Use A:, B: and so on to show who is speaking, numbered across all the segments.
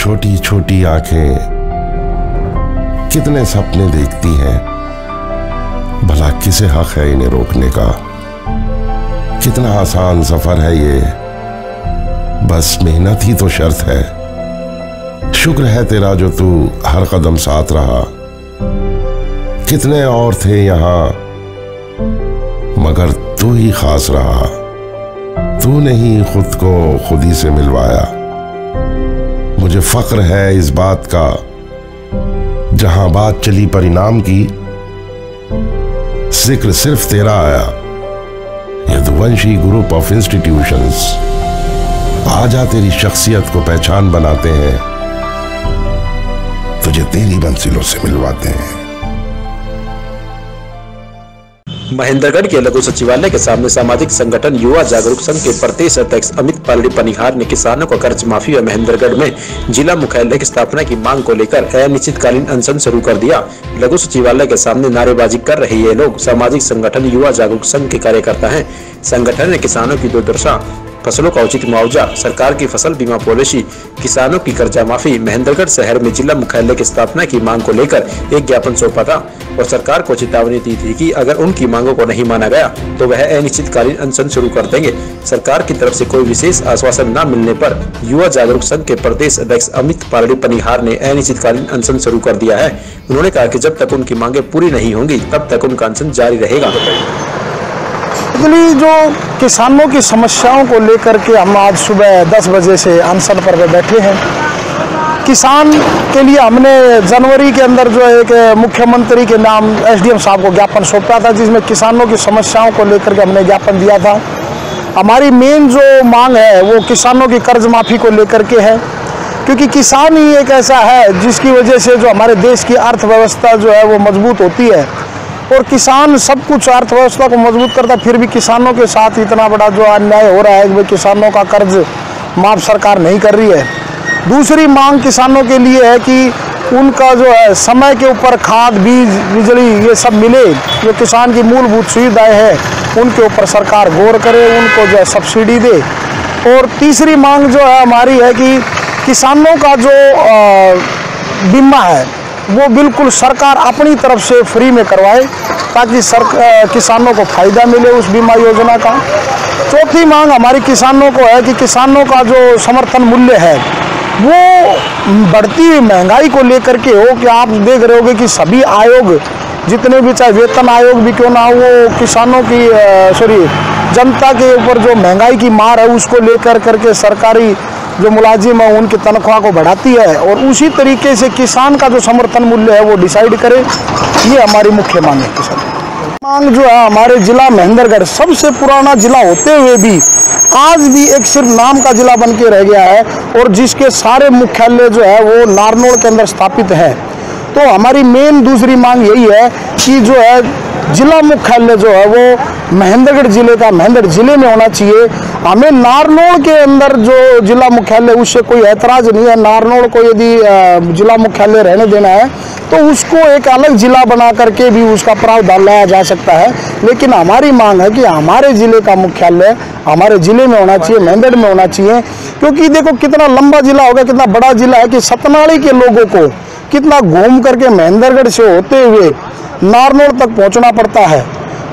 A: छोटी छोटी आँखें कितने सपने देखती हैं। भला किसे हक है इन्हें रोकने का? कितना आसान सफ़र है ये। बस मेहनत ही तो शर्त है। शुक्र है तेरा जो तू हर कदम साथ रहा। कितने और थे यहाँ, मगर तू ही खास रहा। तूने ही खुद को खुद ही से मिलवाया। मुझे फ़ख्र है इस बात का, जहाँ बात चली परिणाम की, ज़िक्र सिर्फ़ तेरा आया। यदुवंशी ग्रुप ऑफ़ इंस्टीट्यूशंस आजा तेरी शख्सियत को पहचान बनाते हैं। तुझे तेरी मंजिलों से मिलवाते हैं।
B: महेंद्रगढ़ के लघु सचिवालय के सामने सामाजिक संगठन युवा जागरूक संघ के प्रदेश अध्यक्ष अमित पालड़ी पनिहार ने किसानों को कर्ज माफ़ी व महेंद्रगढ़ में जिला मुख्यालय की स्थापना की मांग को लेकर अनिश्चितकालीन अनशन शुरू कर दिया। लघु सचिवालय के सामने नारेबाजी कर रहे ये लोग सामाजिक संगठन युवा जागरूक संघ के कार्यकर्ता है। संगठन ने किसानों की दुर्दशा फ़सलों का उचित मुआवजा, सरकार की फ़सल बीमा पॉलिसी, किसानों की कर्जा माफ़ी, महेंद्रगढ़ शहर में जिला मुख्यालय की स्थापना की मांग को लेकर एक ज्ञापन सौंपा था और सरकार को चेतावनी दी थी कि अगर उनकी मांगों को नहीं माना गया तो वह अनिश्चितकालीन अनशन शुरू कर देंगे। सरकार की तरफ़ से कोई विशेष आश्वासन न मिलने पर युवा जागरूक संघ के प्रदेश अध्यक्ष अमित पारड़ी पनिहार ने अनिश्चितकालीन अनशन शुरू कर दिया है। उन्होंने कहा कि जब तक उनकी मांगे पूरी नहीं होंगी, तब तक उनका अनशन जारी रहेगा।
C: इतनी जो किसानों की समस्याओं को लेकर के हम आज सुबह 10 बजे से अनशन पर बैठे हैं। किसान के लिए हमने जनवरी के अंदर जो एक मुख्यमंत्री के नाम एसडीएम साहब को ज्ञापन सौंपा था, जिसमें किसानों की समस्याओं को लेकर के हमने ज्ञापन दिया था। हमारी मेन जो मांग है, वो किसानों की कर्ज माफ़ी को लेकर के है, क्योंकि किसान ही एक ऐसा है जिसकी वजह से जो हमारे देश की अर्थव्यवस्था जो है वो मज़बूत होती है। और किसान सब कुछ अर्थव्यवस्था को मज़बूत करता, फिर भी किसानों के साथ इतना बड़ा जो अन्याय हो रहा है कि किसानों का कर्ज माफ़ सरकार नहीं कर रही है। दूसरी मांग किसानों के लिए है कि उनका जो है, समय के ऊपर खाद, बीज, बिजली, ये सब मिले, जो किसान की मूलभूत सुविधाएँ हैं, उनके ऊपर सरकार गौर करे, उनको जो है सब्सिडी दे। और तीसरी मांग जो है हमारी है कि किसानों का जो बीमा है वो बिल्कुल सरकार अपनी तरफ़ से फ्री में करवाए, ताकि सर किसानों को फ़ायदा मिले उस बीमा योजना का। चौथी मांग हमारी किसानों को है कि किसानों का जो समर्थन मूल्य है, वो बढ़ती हुई महँगाई को लेकर के हो, कि आप देख रहे होगे कि सभी आयोग, जितने भी चाहे वेतन आयोग भी क्यों ना हो, वो किसानों की सॉरी जनता के ऊपर जो महँगाई की मार है, उसको लेकर करके सरकारी जो मुलाजिम है, उनकी तनख्वाह को बढ़ाती है और उसी तरीके से किसान का जो समर्थन मूल्य है, वो डिसाइड करे। ये हमारी मुख्य मांग है किसान मांग जो है, हमारे जिला महेंद्रगढ़, सबसे पुराना जिला होते हुए भी, आज भी एक सिर्फ़ नाम का जिला बन के रह गया है और जिसके सारे मुख्यालय जो है, वो नारनौल के अंदर स्थापित है। तो हमारी मेन दूसरी मांग यही है कि जो है जिला मुख्यालय जो है वो महेंद्रगढ़ ज़िले का महेंद्र ज़िले में होना चाहिए। हमें नारनौल के अंदर जो जिला मुख्यालय, उससे कोई ऐतराज नहीं है। नारनौल को यदि जिला मुख्यालय रहने देना है तो उसको एक अलग जिला बना करके भी उसका प्रावधान लाया जा सकता है। लेकिन हमारी मांग है कि हमारे ज़िले का मुख्यालय हमारे ज़िले में होना चाहिए मेंदड़ में होना चाहिए। क्योंकि देखो, कितना लंबा जिला होगा, कितना बड़ा जिला है कि सतनाड़ी के लोगों को कितना घूम करके महेंद्रगढ़ से होते हुए नारनौल तक पहुँचना पड़ता है।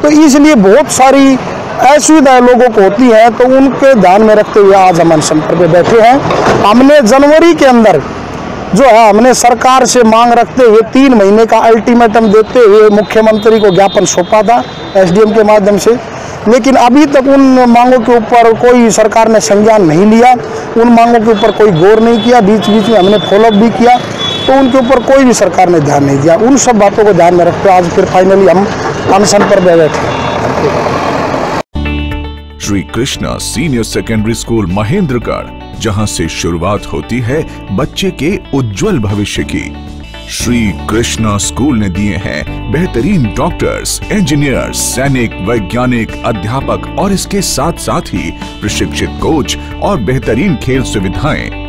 C: तो इसलिए बहुत सारी असुविधाएँ लोगों को होती हैं तो उनके ध्यान में रखते हुए आज हम अनशन पर बैठे हैं। हमने जनवरी के अंदर जो है, हमने सरकार से मांग रखते हुए तीन महीने का अल्टीमेटम देते हुए मुख्यमंत्री को ज्ञापन सौंपा था एसडीएम के माध्यम से। लेकिन अभी तक उन मांगों के ऊपर कोई सरकार ने संज्ञान नहीं लिया, उन मांगों के ऊपर कोई गौर नहीं किया। बीच बीच में हमने फॉलोअप भी किया। तो उनके ऊपर कोई भी सरकार ने ध्यान नहीं दिया। उन सब बातों को ध्यान में रखते आज फिर फाइनली हम अनशन पर बैठे
D: Shri Krishna senior secondary school Mahendragarh, जहाँ से शुरुआत होती है बच्चे के उज्जवल भविष्य की। श्री कृष्णा स्कूल ने दिए हैं बेहतरीन डॉक्टर्स इंजीनियर्स सैनिक, वैज्ञानिक, अध्यापक और इसके साथ साथ ही प्रशिक्षित कोच और बेहतरीन खेल सुविधाएँ।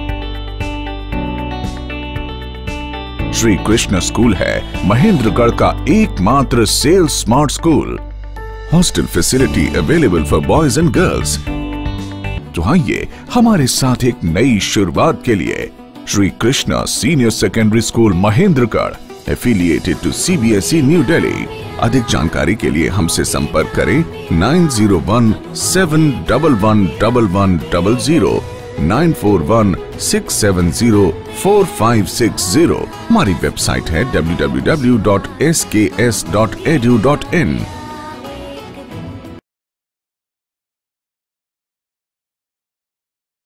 D: श्री कृष्ण स्कूल है महेंद्रगढ़ का एकमात्र cell smart school. Hostel facility available for boys and girls तो आइए हमारे साथ एक नई शुरुआत के लिए Sri Krishna Senior Secondary School Mahendragarh, affiliated to CBSE new Delhi. अधिक जानकारी के लिए हमसे संपर्क करें 901 711 941 670 4560 हमारी वेबसाइट है www.sks.edu.in